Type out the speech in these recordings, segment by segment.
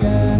again.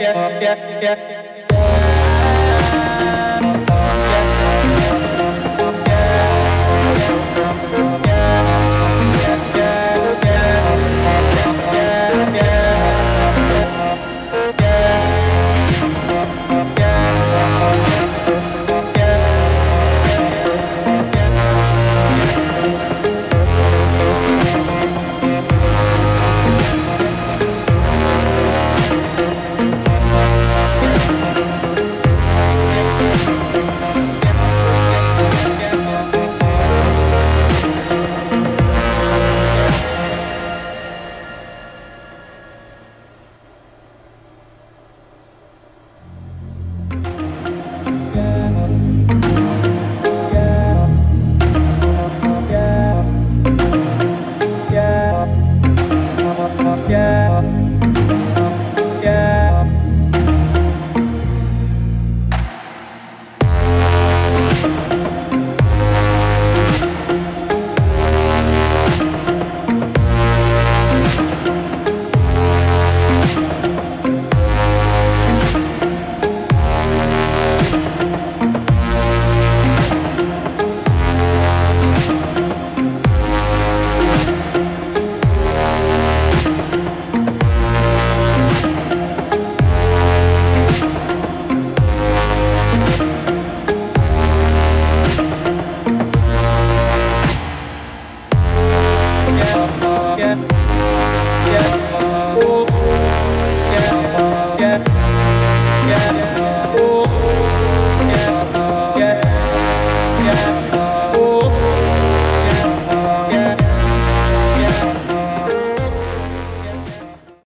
Yeah, yeah.